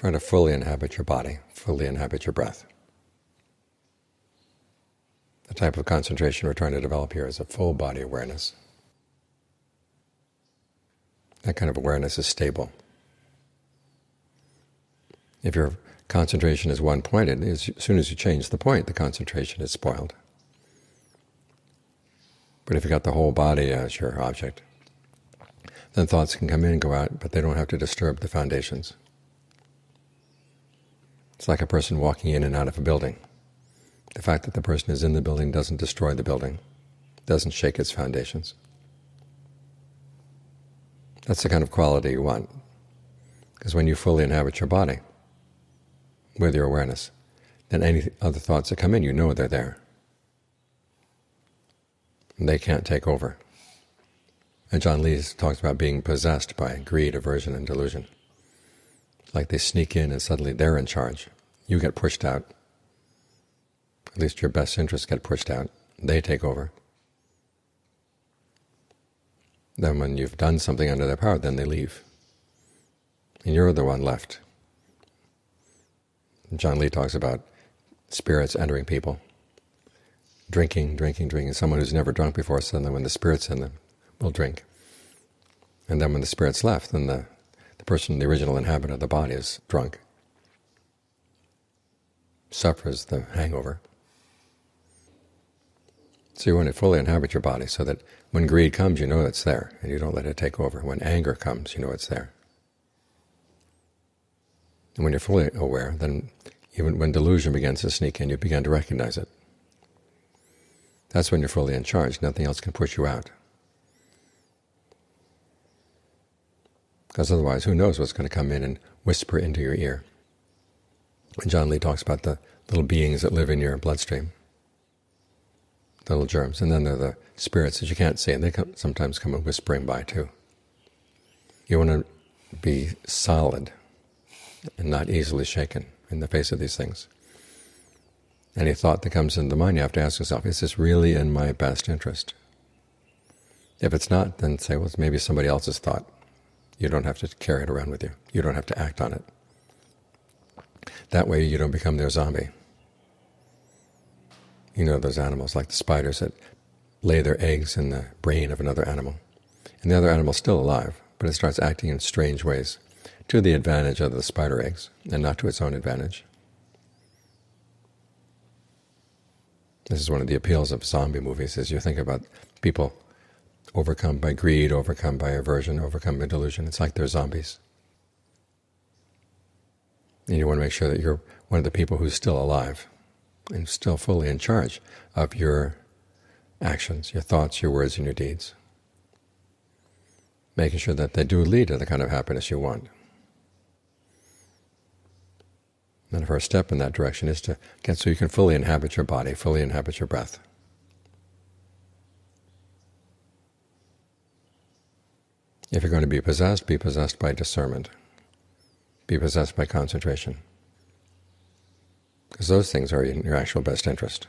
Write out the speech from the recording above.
Try to fully inhabit your body, fully inhabit your breath. The type of concentration we're trying to develop here is a full body awareness. That kind of awareness is stable. If your concentration is one-pointed, as soon as you change the point, the concentration is spoiled. But if you've got the whole body as your object, then thoughts can come in and go out, but they don't have to disturb the foundations. It's like a person walking in and out of a building. The fact that the person is in the building doesn't destroy the building, doesn't shake its foundations. That's the kind of quality you want. Because when you fully inhabit your body with your awareness, then any other thoughts that come in, you know they're there. They can't take over. Ajaan Lee talks about being possessed by greed, aversion, and delusion. Like they sneak in and suddenly they're in charge. You get pushed out at least your best interests get pushed out. They take over. Then when you've done something under their power, then they leave. And you're the one left. Ajaan Lee talks about spirits entering people. Drinking, drinking, drinking. Someone who's never drunk before, suddenly when the spirit's in them, will drink. And then when the spirit's left, then the, the person, the original inhabitant of the body is drunk, suffers the hangover. So you want to fully inhabit your body so that when greed comes, you know it's there, and you don't let it take over. When anger comes, you know it's there. And when you're fully aware, then even when delusion begins to sneak in, you begin to recognize it. That's when you're fully in charge. Nothing else can push you out. Because otherwise, who knows what's going to come in and whisper into your ear. Ajaan Lee talks about the little beings that live in your bloodstream the little germs. And then there are the spirits that you can't see, and they come, sometimes come whispering by too. You want to be solid and not easily shaken in the face of these things. Any thought that comes into the mind, you have to ask yourself, is this really in my best interest? If it's not, then say, well, it's maybe somebody else's thought. You don't have to carry it around with you. You don't have to act on it. That way you don't become their zombie. You know those animals, like the spiders that lay their eggs in the brain of another animal. And the other animal's still alive, but it starts acting in strange ways, to the advantage of the spider eggs, and not to its own advantage. This is one of the appeals of zombie movies, is you think about people overcome by greed, overcome by aversion, overcome by delusion. It's like they're zombies. And you want to make sure that you're one of the people who's still alive and still fully in charge of your actions, your thoughts, your words, and your deeds. Making sure that they do lead to the kind of happiness you want. And the first step in that direction is to get so you can fully inhabit your body, fully inhabit your breath. If you're going to be possessed, be possessed by discernment. Be possessed by concentration because those things are in your actual best interest.